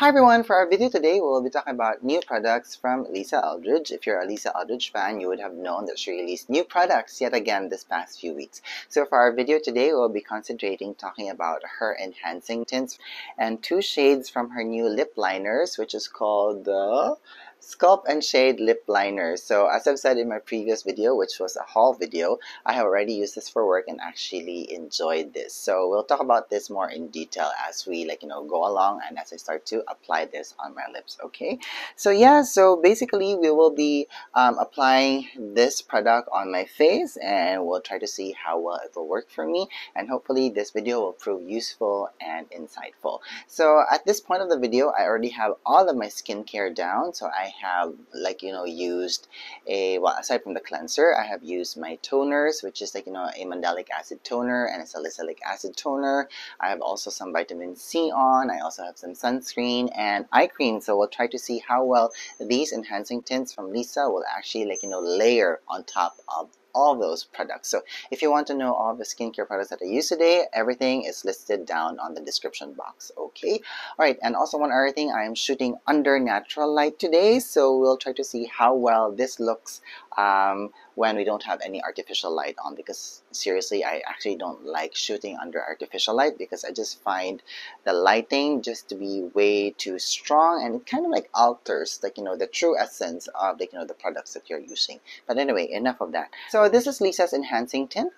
Hi everyone, for our video today, we'll be talking about new products from Lisa Eldridge. If you're a Lisa Eldridge fan, you would have known that she released new products yet again this past few weeks. So for our video today, we'll be concentrating talking about her enhancing tints and two shades from her new lip liners, which is called the Sculpt and Shade Lip Liner. So as I've said in my previous video, which was a haul video, I have already used this for work and actually enjoyed this. So we'll talk about this more in detail as we like, you know, go along and as I start to apply this on my lips, okay? So yeah, so basically we will be um, applying this product on my face and we'll try to see how well it will work for me and hopefully this video will prove useful and insightful. So at this point of the video, I already have all of my skincare down. So I have like you know used a well aside from the cleanser I have used my toners which is like you know a mandelic acid toner and a salicylic acid toner. I have also some vitamin C on. I also have some sunscreen and eye cream. So we'll try to see how well these enhancing tints from Lisa will actually like you know layer on top of all those products. So if you want to know all the skincare products that I use today, everything is listed down on the description box, okay? All right, and also one other thing, I am shooting under natural light today, so we'll try to see how well this looks um, when we don't have any artificial light on because seriously I actually don't like shooting under artificial light because I just find the lighting just to be way too strong and it kind of like alters like you know the true essence of like you know the products that you're using. But anyway enough of that. So this is Lisa's enhancing tint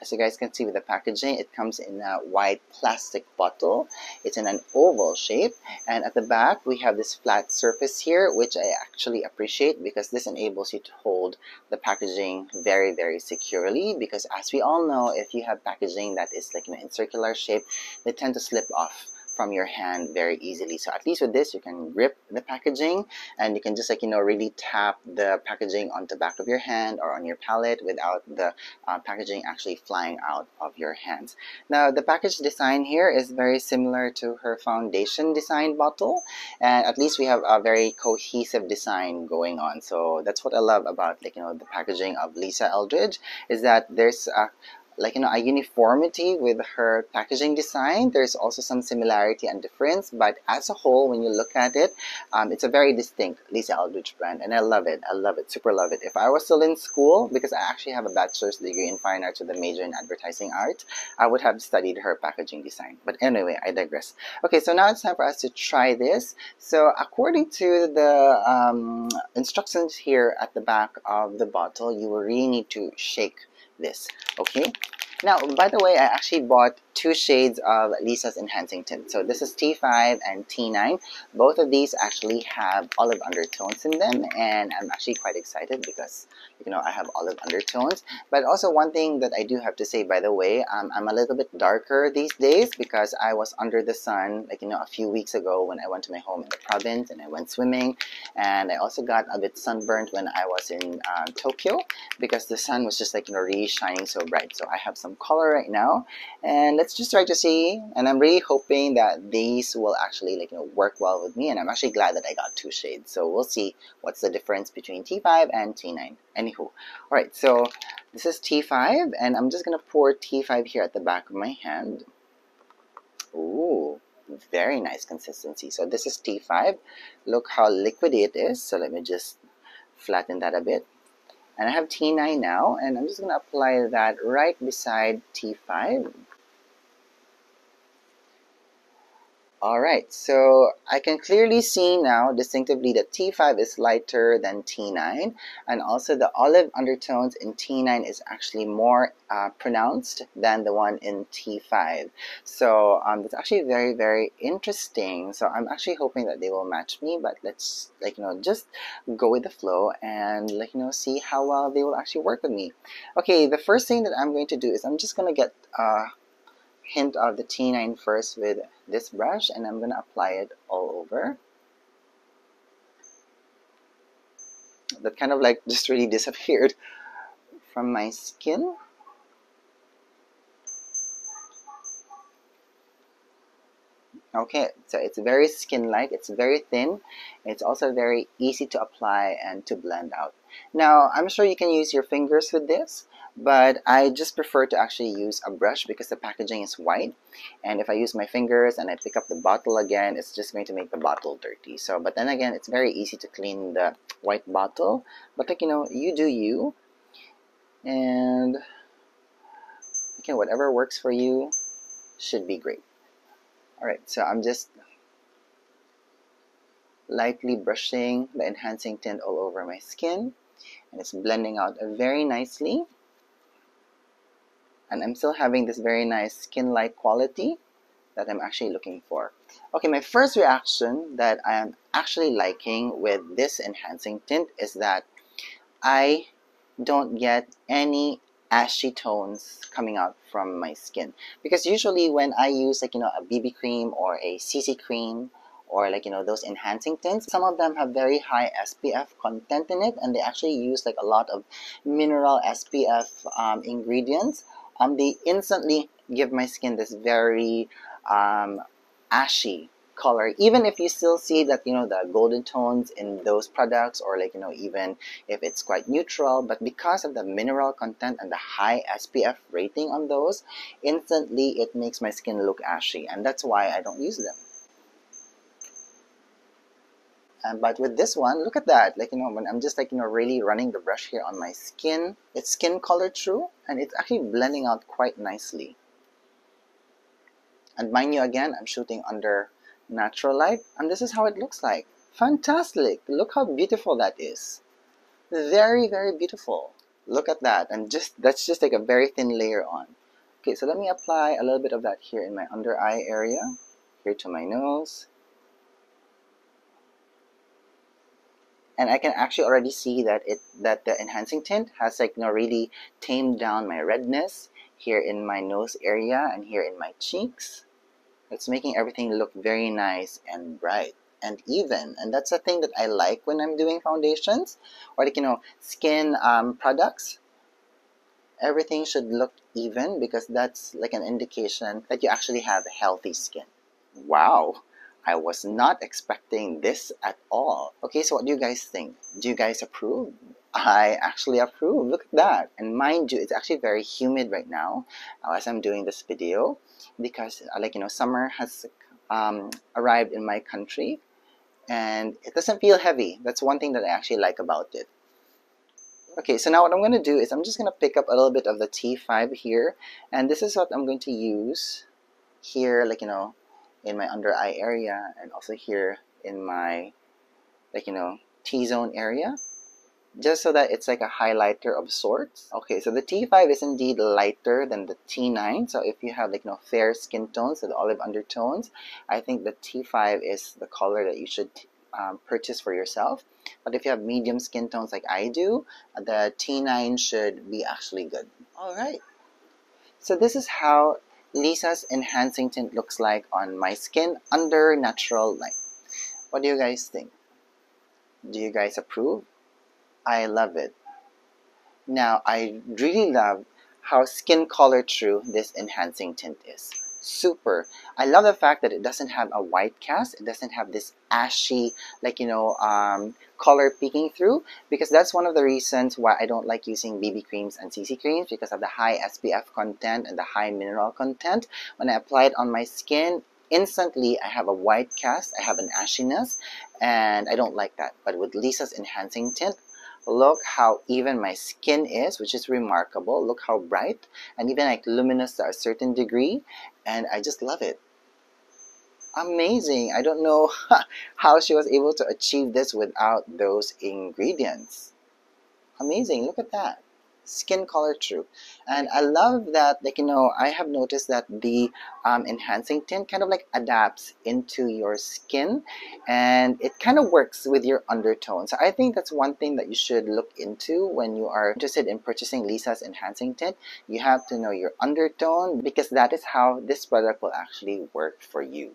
as you guys can see with the packaging, it comes in a white plastic bottle. It's in an oval shape. And at the back, we have this flat surface here, which I actually appreciate because this enables you to hold the packaging very, very securely. Because as we all know, if you have packaging that is like you know, in circular shape, they tend to slip off from your hand very easily. So at least with this, you can grip the packaging and you can just like, you know, really tap the packaging on the back of your hand or on your palette without the uh, packaging actually flying out of your hands. Now, the package design here is very similar to her foundation design bottle. And at least we have a very cohesive design going on. So that's what I love about like, you know, the packaging of Lisa Eldridge is that there's a like you know a uniformity with her packaging design. There's also some similarity and difference but as a whole when you look at it um, it's a very distinct Lisa Eldridge brand and I love it. I love it. Super love it. If I was still in school because I actually have a bachelor's degree in fine arts with a major in advertising art I would have studied her packaging design. But anyway I digress. Okay so now it's time for us to try this. So according to the um, instructions here at the back of the bottle you will really need to shake this okay? Now by the way I actually bought two shades of Lisa's Enhancing Tint. So this is T5 and T9. Both of these actually have olive undertones in them and I'm actually quite excited because you know I have olive undertones. But also one thing that I do have to say by the way, um, I'm a little bit darker these days because I was under the sun like you know a few weeks ago when I went to my home in the province and I went swimming and I also got a bit sunburned when I was in uh, Tokyo because the sun was just like you know really shining so bright. So I have some color right now and let's let's just try to see and I'm really hoping that these will actually like you know work well with me and I'm actually glad that I got two shades. So we'll see what's the difference between T5 and T9 anywho all right so this is T5 and I'm just gonna pour T5 here at the back of my hand. Ooh very nice consistency. So this is T5 look how liquidy it is. So let me just flatten that a bit. And I have T9 now and I'm just going to apply that right beside T5 Alright, so I can clearly see now distinctively that T5 is lighter than T9 and also the olive undertones in T9 is actually more uh, pronounced than the one in T5. So um, it's actually very very interesting. So I'm actually hoping that they will match me but let's like you know just go with the flow and like you know see how well they will actually work with me. Okay, the first thing that I'm going to do is I'm just going to get uh, hint of the T9 first with this brush and I'm going to apply it all over. That kind of like just really disappeared from my skin. Okay, so it's very skin-like, it's very thin, it's also very easy to apply and to blend out. Now, I'm sure you can use your fingers with this, but I just prefer to actually use a brush because the packaging is white and if I use my fingers and I pick up the bottle again it's just going to make the bottle dirty so but then again it's very easy to clean the white bottle but like you know you do you and okay whatever works for you should be great alright so I'm just lightly brushing the enhancing tint all over my skin and it's blending out very nicely and I'm still having this very nice skin-like quality that I'm actually looking for. Okay, my first reaction that I am actually liking with this enhancing tint is that I don't get any ashy tones coming out from my skin. Because usually when I use like you know a BB cream or a CC cream or like you know those enhancing tints some of them have very high SPF content in it and they actually use like a lot of mineral SPF um, ingredients um, they instantly give my skin this very um, ashy color even if you still see that you know the golden tones in those products or like you know even if it's quite neutral but because of the mineral content and the high SPF rating on those instantly it makes my skin look ashy and that's why I don't use them. But with this one look at that like you know when I'm just like you know really running the brush here on my skin it's skin color true and it's actually blending out quite nicely. And mind you again I'm shooting under natural light and this is how it looks like. Fantastic. Look how beautiful that is. Very very beautiful. Look at that. And just that's just like a very thin layer on. Okay so let me apply a little bit of that here in my under eye area here to my nose. And I can actually already see that it that the enhancing tint has like you know really tamed down my redness here in my nose area and here in my cheeks it's making everything look very nice and bright and even and that's a thing that I like when I'm doing foundations or like you know skin um, products everything should look even because that's like an indication that you actually have healthy skin wow I was not expecting this at all. Okay, so what do you guys think? Do you guys approve? I actually approve. Look at that. And mind you, it's actually very humid right now uh, as I'm doing this video because, uh, like, you know, summer has um, arrived in my country and it doesn't feel heavy. That's one thing that I actually like about it. Okay, so now what I'm going to do is I'm just going to pick up a little bit of the T5 here and this is what I'm going to use here, like, you know, in my under eye area and also here in my like you know T-zone area just so that it's like a highlighter of sorts. Okay, so the T5 is indeed lighter than the T9. So if you have like you know fair skin tones with olive undertones, I think the T5 is the color that you should um, purchase for yourself. But if you have medium skin tones like I do, the T9 should be actually good. All right. So this is how Lisa's enhancing tint looks like on my skin under natural light. What do you guys think? Do you guys approve? I love it. Now, I really love how skin color true this enhancing tint is super. I love the fact that it doesn't have a white cast. It doesn't have this ashy, like, you know, um, color peeking through because that's one of the reasons why I don't like using BB creams and CC creams because of the high SPF content and the high mineral content. When I apply it on my skin, instantly I have a white cast, I have an ashiness, and I don't like that. But with Lisa's Enhancing Tint, look how even my skin is which is remarkable. Look how bright and even like luminous to a certain degree and I just love it. Amazing. I don't know how she was able to achieve this without those ingredients. Amazing. Look at that skin color true and I love that like you know I have noticed that the um, enhancing tint kind of like adapts into your skin and it kind of works with your undertone. So I think that's one thing that you should look into when you are interested in purchasing Lisa's enhancing tint. You have to know your undertone because that is how this product will actually work for you.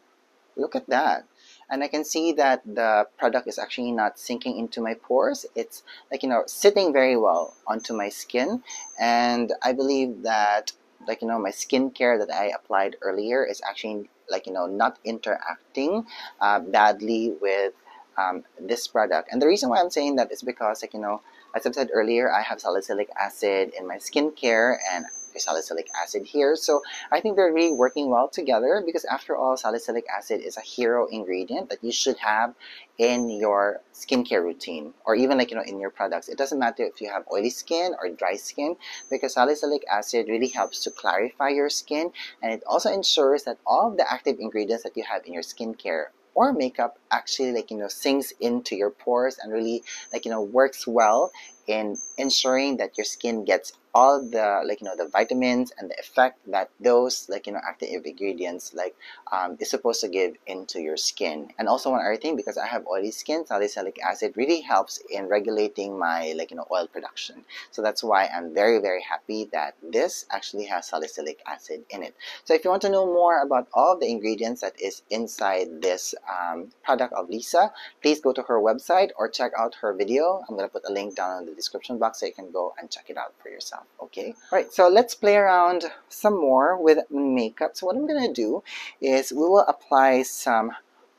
Look at that and I can see that the product is actually not sinking into my pores. It's like you know sitting very well onto my skin. And I believe that like you know my skincare that I applied earlier is actually like you know not interacting uh, badly with um, this product. And the reason why I'm saying that is because like you know As I've said earlier, I have salicylic acid in my skincare and salicylic acid here. So I think they're really working well together because after all, salicylic acid is a hero ingredient that you should have in your skincare routine or even like you know in your products. It doesn't matter if you have oily skin or dry skin because salicylic acid really helps to clarify your skin and it also ensures that all of the active ingredients that you have in your skincare or makeup actually like you know sinks into your pores and really like you know works well in ensuring that your skin gets all the like you know the vitamins and the effect that those like you know active ingredients like um, is supposed to give into your skin. And also one other thing because i have oily skin salicylic acid really helps in regulating my like you know oil production. So that's why i'm very very happy that this actually has salicylic acid in it. So if you want to know more about all the ingredients that is inside this um, product of lisa please go to her website or check out her video. I'm going to put a link down in the description box so you can go and check it out for yourself okay? All right so let's play around some more with makeup. So what I'm gonna do is we will apply some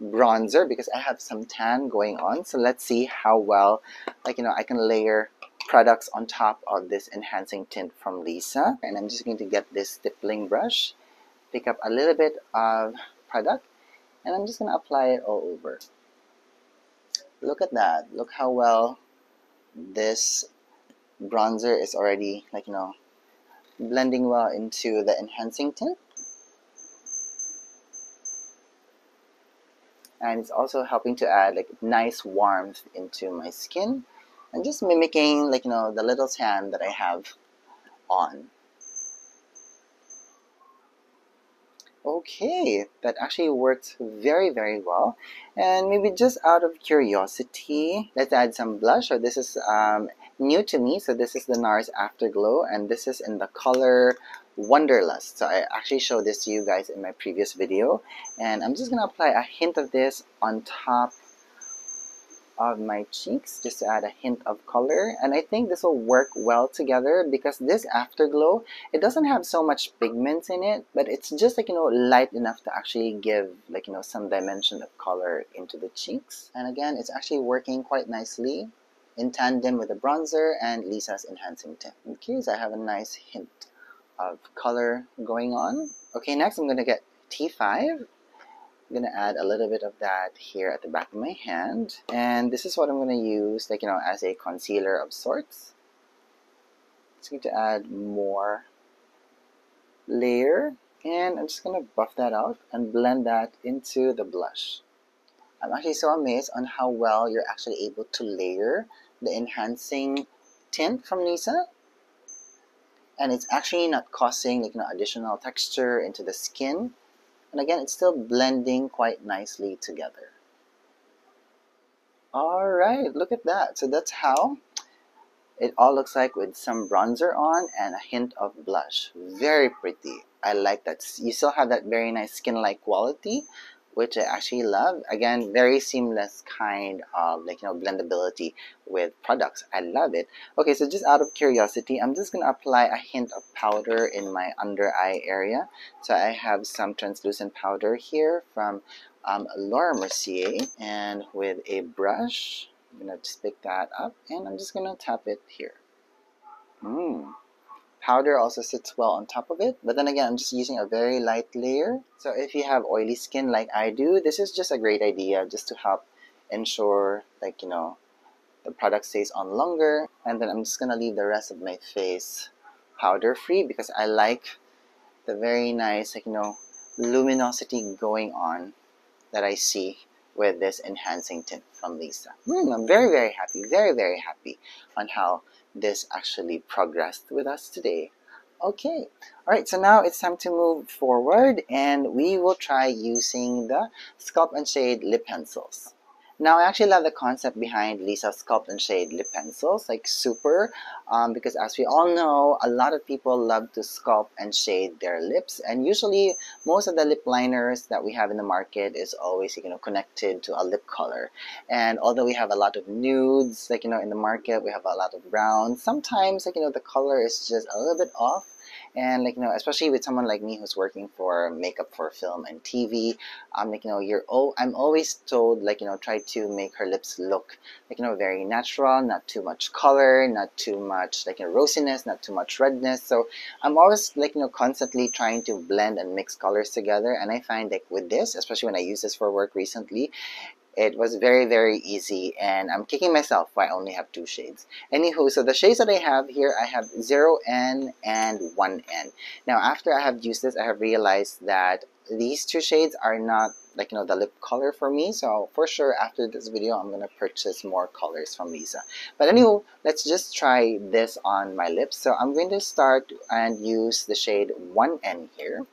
bronzer because I have some tan going on. So let's see how well like you know I can layer products on top of this enhancing tint from Lisa. And I'm just going to get this stippling brush pick up a little bit of product and I'm just to apply it all over. Look at that. Look how well this bronzer is already like you know blending well into the enhancing tint. And it's also helping to add like nice warmth into my skin and just mimicking like you know the little tan that I have on okay that actually works very very well and maybe just out of curiosity let's add some blush so this is um, new to me. So this is the NARS Afterglow and this is in the color Wanderlust. So I actually showed this to you guys in my previous video. And I'm just to apply a hint of this on top of my cheeks just to add a hint of color and I think this will work well together because this afterglow it doesn't have so much pigments in it but it's just like you know light enough to actually give like you know some dimension of color into the cheeks and again it's actually working quite nicely in tandem with the bronzer and Lisa's enhancing tint. Okay, so I have a nice hint of color going on. Okay, next I'm going to get T5. To add a little bit of that here at the back of my hand. And this is what I'm to use, like, you know, as a concealer of sorts. Just going to add more layer. And I'm just to buff that out and blend that into the blush. I'm actually so amazed on how well you're actually able to layer the enhancing tint from Lisa and it's actually not causing like you know, additional texture into the skin and again it's still blending quite nicely together. Alright look at that. So that's how it all looks like with some bronzer on and a hint of blush. Very pretty. I like that. You still have that very nice skin-like quality which I actually love. Again, very seamless kind of like, you know, blendability with products. I love it. Okay, so just out of curiosity, I'm just going to apply a hint of powder in my under eye area. So I have some translucent powder here from um, Laura Mercier and with a brush, I'm going to just pick that up and I'm just going to tap it here. Mmm powder also sits well on top of it. But then again I'm just using a very light layer. So if you have oily skin like I do this is just a great idea just to help ensure like you know the product stays on longer. And then I'm just gonna leave the rest of my face powder free because I like the very nice like you know luminosity going on that I see with this enhancing tint from Lisa. Mm, I'm very very happy very very happy on how this actually progressed with us today. Okay, alright, so now it's time to move forward and we will try using the Sculpt and Shade lip pencils. Now, I actually love the concept behind Lisa's Sculpt and Shade lip pencils, like super, um, because as we all know, a lot of people love to sculpt and shade their lips, and usually most of the lip liners that we have in the market is always, you know, connected to a lip color. And although we have a lot of nudes, like, you know, in the market, we have a lot of browns, sometimes, like, you know, the color is just a little bit off, and like you know especially with someone like me who's working for makeup for film and tv um like you know you're oh i'm always told like you know try to make her lips look like you know very natural not too much color not too much like you know rosiness not too much redness. So i'm always like you know constantly trying to blend and mix colors together. And i find like with this especially when i use this for work recently it was very very easy and I'm kicking myself. Why I only have two shades. Anywho so the shades that I have here I have 0N and 1N now after I have used this I have realized that these two shades are not like you know the lip color for me. So for sure after this video I'm gonna purchase more colors from Lisa. But anyway let's just try this on my lips. So I'm going to start and use the shade 1N here.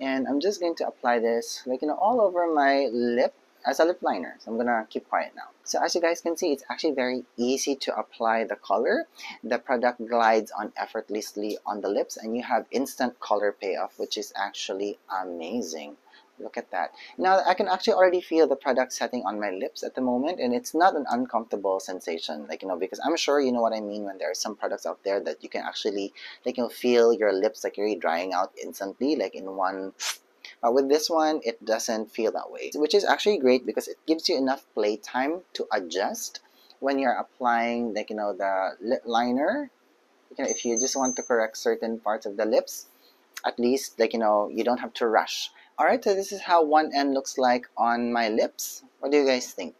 And I'm just going to apply this like you know all over my lip as a lip liner. So I'm gonna keep quiet now. So as you guys can see, it's actually very easy to apply the color. The product glides on effortlessly on the lips and you have instant color payoff, which is actually amazing. Look at that. Now I can actually already feel the product setting on my lips at the moment and it's not an uncomfortable sensation like you know because I'm sure you know what I mean when there are some products out there that you can actually like you know feel your lips like really drying out instantly like in one uh, with this one, it doesn't feel that way, which is actually great because it gives you enough play time to adjust when you're applying like, you know, the lip liner. You know, if you just want to correct certain parts of the lips, at least like, you know, you don't have to rush. Alright, so this is how 1N looks like on my lips. What do you guys think?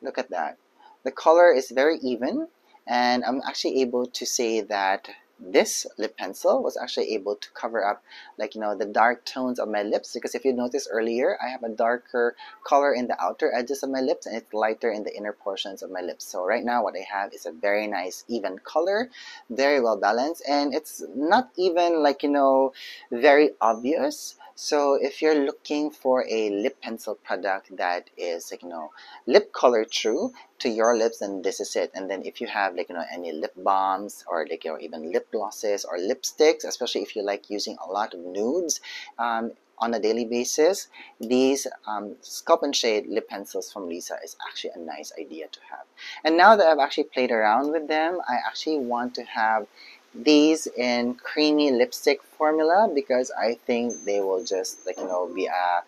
Look at that. The color is very even and I'm actually able to say that this lip pencil was actually able to cover up like you know the dark tones of my lips. Because if you notice earlier I have a darker color in the outer edges of my lips and it's lighter in the inner portions of my lips. So right now what I have is a very nice even color very well balanced and it's not even like you know very obvious so if you're looking for a lip pencil product that is like you know lip color true to your lips then this is it. And then if you have like you know any lip balms or like you know even lip glosses or lipsticks especially if you like using a lot of nudes um, on a daily basis these um, sculpt and shade lip pencils from Lisa is actually a nice idea to have. And now that I've actually played around with them I actually want to have these in creamy lipstick formula because I think they will just like you know be a,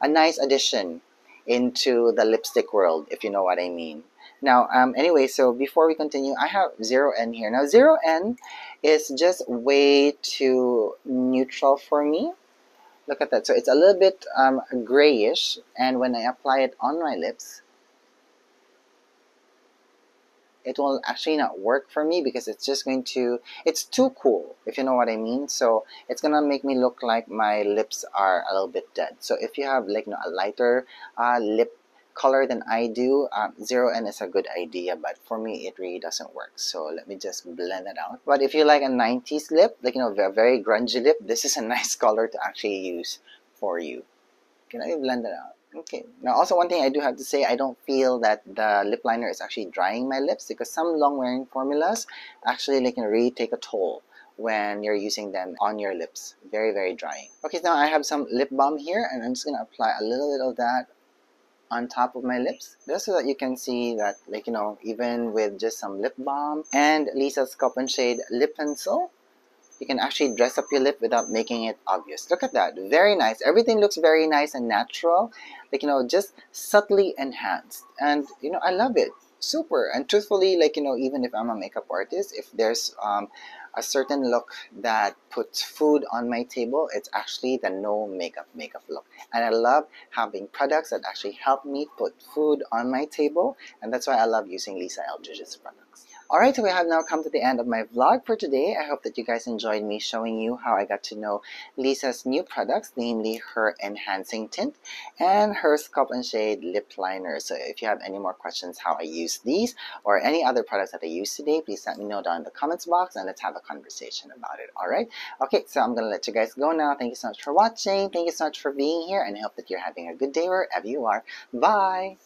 a nice addition into the lipstick world if you know what I mean now, um, anyway, so before we continue, I have 0N here. Now, 0N is just way too neutral for me. Look at that. So it's a little bit um, grayish, and when I apply it on my lips, it will actually not work for me because it's just going to it's too cool if you know what I mean so it's gonna make me look like my lips are a little bit dead so if you have like you know a lighter uh, lip color than I do, um, 0N is a good idea, but for me, it really doesn't work. So let me just blend it out. But if you like a 90s lip, like, you know, a very grungy lip, this is a nice color to actually use for you. Can I blend it out? Okay. Now, also one thing I do have to say, I don't feel that the lip liner is actually drying my lips because some long wearing formulas actually they can really take a toll when you're using them on your lips. Very, very drying. Okay, so now I have some lip balm here and I'm just going to apply a little bit of that on top of my lips just so that you can see that like you know even with just some lip balm and Lisa's Sculpt and Shade lip pencil you can actually dress up your lip without making it obvious look at that very nice everything looks very nice and natural like you know just subtly enhanced and you know I love it super and truthfully like you know even if I'm a makeup artist if there's um, a certain look that puts food on my table, it's actually the no makeup makeup look. And I love having products that actually help me put food on my table, and that's why I love using Lisa Eldridge's products. Alright, so we have now come to the end of my vlog for today. I hope that you guys enjoyed me showing you how I got to know Lisa's new products, namely her Enhancing Tint and her Sculpt and Shade Lip Liner. So if you have any more questions how I use these or any other products that I use today, please let me know down in the comments box and let's have a conversation about it. Alright? Okay, so I'm going to let you guys go now. Thank you so much for watching. Thank you so much for being here and I hope that you're having a good day wherever you are. Bye!